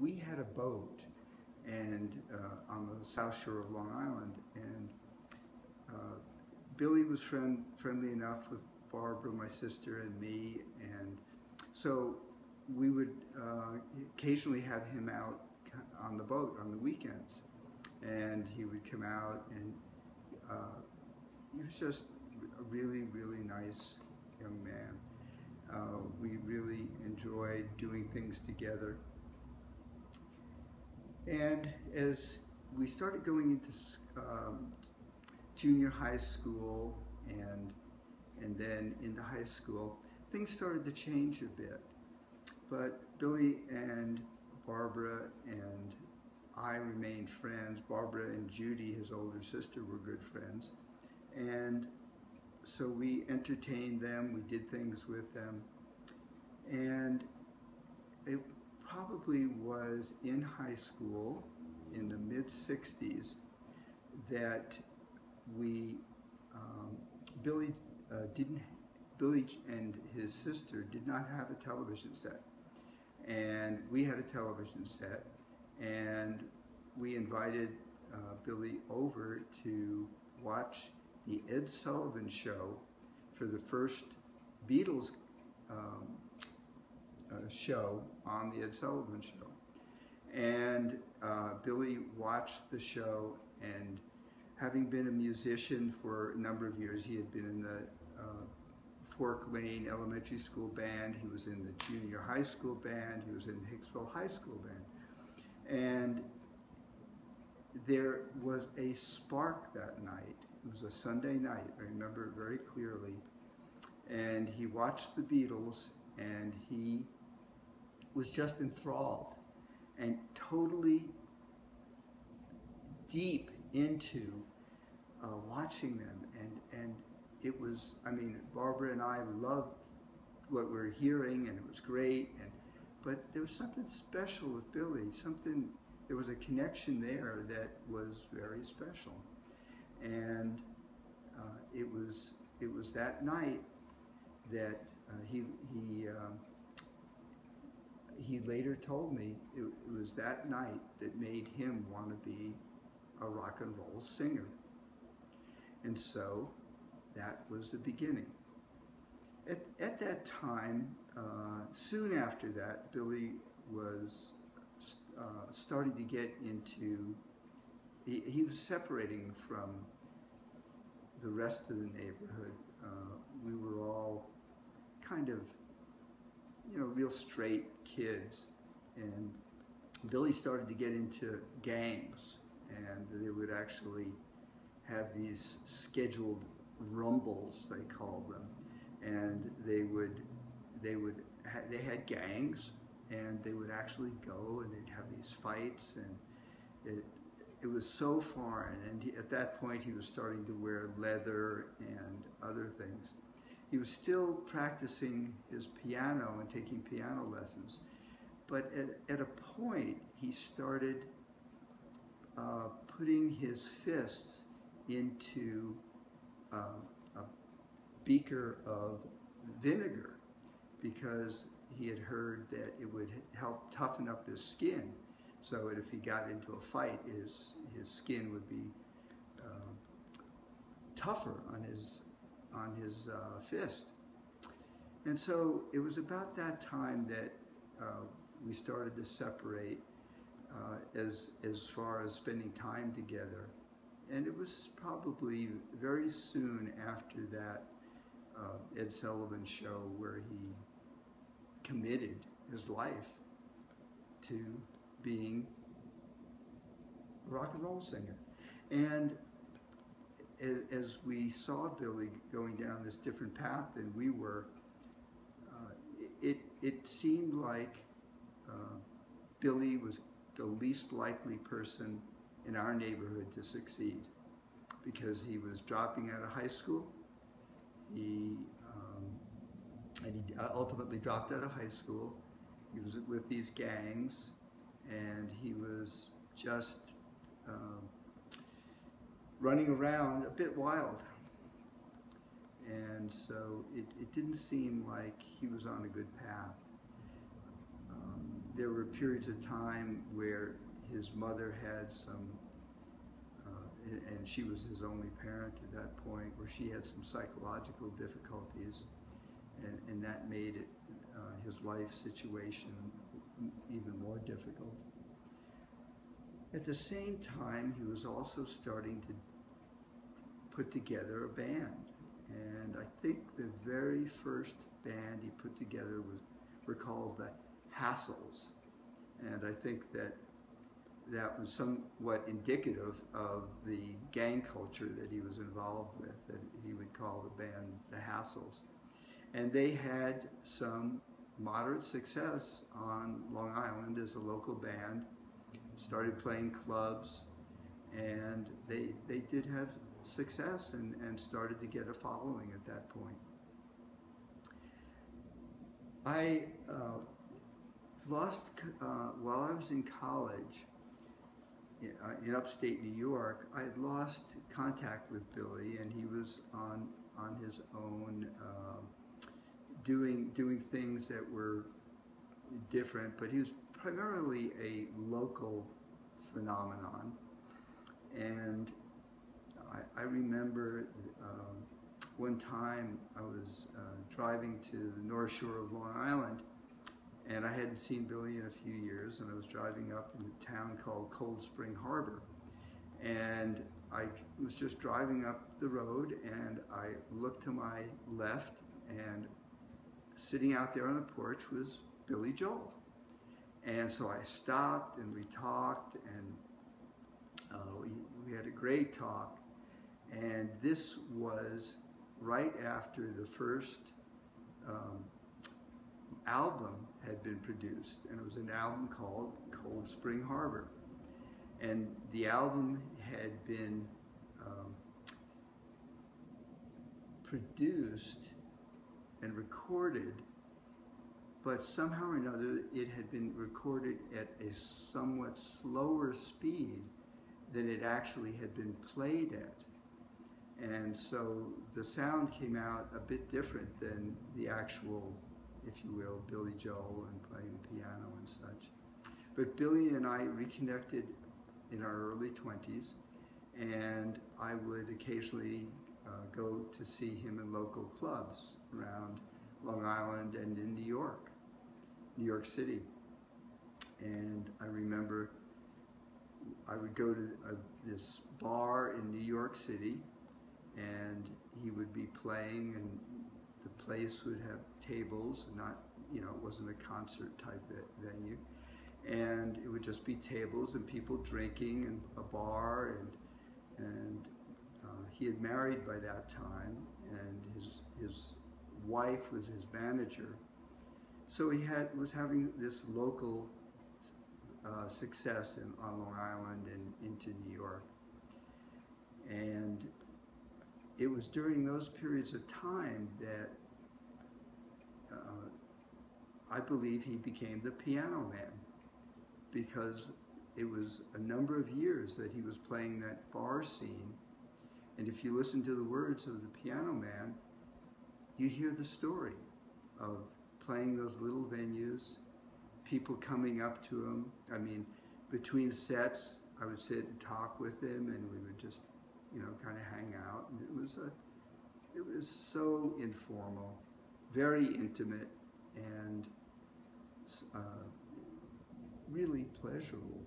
we had a boat and uh, on the south shore of Long Island, and uh, Billy was friend, friendly enough with Barbara, my sister, and me, and so we would uh, occasionally have him out on the boat on the weekends, and he would come out, and uh, he was just a really, really nice young man. Uh, we really enjoyed doing things together. And as we started going into um, junior high school and and then into high school, things started to change a bit. But Billy and Barbara and I remained friends. Barbara and Judy, his older sister, were good friends. And so we entertained them, we did things with them. And it probably was in high school in the mid 60s that we, um, Billy uh, didn't, Billy and his sister did not have a television set. And we had a television set and we invited uh, Billy over to watch the Ed Sullivan Show for the first Beatles um, show on the Ed Sullivan Show. And uh, Billy watched the show and having been a musician for a number of years, he had been in the uh, Fork Lane Elementary School Band, he was in the junior high school band, he was in Hicksville High School Band. And there was a spark that night. It was a Sunday night, I remember it very clearly. And he watched the Beatles and he was just enthralled and totally deep into uh, watching them. And, and it was, I mean, Barbara and I loved what we were hearing and it was great. And, but there was something special with Billy, something, there was a connection there that was very special. And uh, it was it was that night that he he um, he later told me it, it, was that night that made him want to be a rock and roll singer. And so that was the beginning. At, at that time, uh, soon after that, Billy was uh, starting to get into, he, he, was separating from the rest of the neighborhood. Uh, we were all kind of you know, real straight kids. And Billy started to get into gangs, and they would actually have these scheduled rumbles, they called them, and they would, they would, ha they had gangs, and they would actually go and they'd have these fights, and it, it was so foreign. And he, at that point, he was starting to wear leather and other things he was still practicing his piano and taking piano lessons. But at, at a point, he started uh, putting his fists into uh, a beaker of vinegar because he had heard that it would help toughen up his skin so that if he got into a fight, his, his skin would be uh, tougher on his on his uh, fist. And so it was about that time that uh, we started to separate uh, as, as far as spending time together. And it was probably very soon after that uh, Ed Sullivan show where he committed his life to being a rock and roll singer. And as we saw Billy going down this different path than we were, uh, it, it seemed like uh, Billy was the least likely person in our neighborhood to succeed because he was dropping out of high school. He, um, and he ultimately dropped out of high school. He was with these gangs and he was just um, running around a bit wild. And so it, it didn't seem like he was on a good path. Um, there were periods of time where his mother had some, uh, and she was his only parent at that point, where she had some psychological difficulties, and, and that made it uh, his life situation even more difficult. At the same time, he was also starting to put together a band. And I think the very first band he put together was were called the Hassles. And I think that that was somewhat indicative of the gang culture that he was involved with, that he would call the band the Hassles. And they had some moderate success on Long Island as a local band, started playing clubs, and they, they did have success and, and started to get a following at that point. I uh, lost, uh, while I was in college in, uh, in, upstate New York, I had lost contact with Billy and he was on, on his own um, doing, doing things that were different, but he was primarily a local phenomenon. And I, I remember um, one time I was uh, driving to the North Shore of Long Island and I hadn't seen Billy in a few years and I was driving up in a town called Cold Spring Harbor and I was just driving up the road and I looked to my left and sitting out there on the porch was Billy Joel. And so I stopped and we talked and uh, we, we had a great talk. And this was right after the first um, album had been produced. And it was an album called Cold Spring Harbor. And the album had been um, produced and recorded, but somehow or another it had been recorded at a somewhat slower speed than it actually had been played at. And so the sound came out a bit different than the actual, if you will, Billy Joel and playing the piano and such. But Billy and I reconnected in our early 20s, and I would occasionally uh, go to see him in local clubs around Long Island and in New York, New York City. And I remember I would go to a, this bar in New York City and he would be playing and the place would have tables, not, you know, it wasn't a concert type venue. And it would just be tables and people drinking and a bar and, and uh, he had married by that time, and his, his wife was his manager. So he had was having this local uh, success in, on Long Island and into New York. And it was during those periods of time that uh, I believe he became the piano man because it was a number of years that he was playing that bar scene and if you listen to the words of the piano man, you hear the story of playing those little venues, people coming up to him. I mean, between sets, I would sit and talk with him, and we would just, you know, kind of hang out. And it was a, it was so informal, very intimate, and uh, really pleasurable.